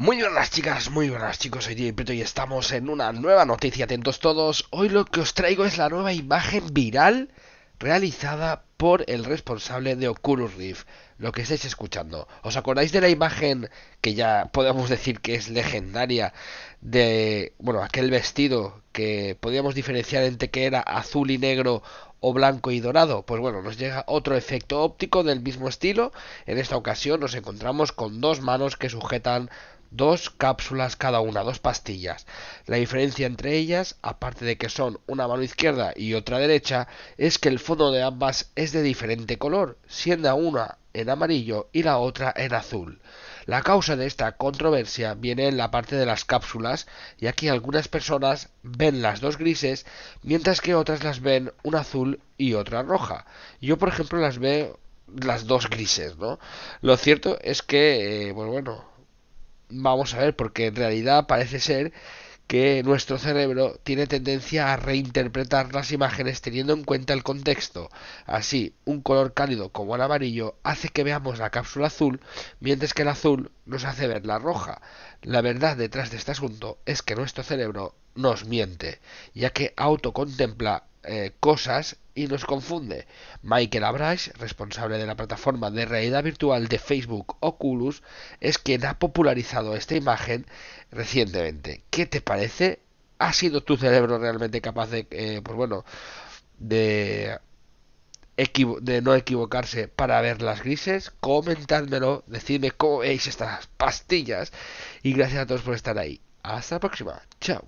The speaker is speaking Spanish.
Muy buenas chicas, muy buenas chicos, soy Diego Prieto y estamos en una nueva noticia, atentos todos. Hoy lo que os traigo es la nueva imagen viral realizada por el responsable de Oculus Rift, lo que estáis escuchando. ¿Os acordáis de la imagen que ya podemos decir que es legendaria de, bueno, aquel vestido que podíamos diferenciar entre que era azul y negro o blanco y dorado? Pues bueno, nos llega otro efecto óptico del mismo estilo. En esta ocasión nos encontramos con dos manos que sujetan dos cápsulas cada una, dos pastillas. La diferencia entre ellas, aparte de que son una mano izquierda y otra derecha, es que el fondo de ambas es de diferente color, siendo una en amarillo y la otra en azul. La causa de esta controversia viene en la parte de las cápsulas, ya que algunas personas ven las dos grises, mientras que otras las ven una azul y otra roja. Yo, por ejemplo, las veo las dos grises, ¿no? Lo cierto es que, eh, pues bueno, vamos a ver, porque en realidad parece ser que nuestro cerebro tiene tendencia a reinterpretar las imágenes teniendo en cuenta el contexto. Así, un color cálido como el amarillo hace que veamos la cápsula azul, mientras que el azul nos hace ver la roja. La verdad detrás de este asunto es que nuestro cerebro nos miente, ya que autocontempla eh, cosas y nos confunde. Michael Abrash, responsable de la plataforma de realidad virtual de Facebook Oculus, es quien ha popularizado esta imagen recientemente. ¿Qué te parece? ¿Ha sido tu cerebro realmente capaz de, eh, pues bueno, de de no equivocarse para ver las grises, comentádmelo, decidme cómo veis estas pastillas y gracias a todos por estar ahí. Hasta la próxima. Chao.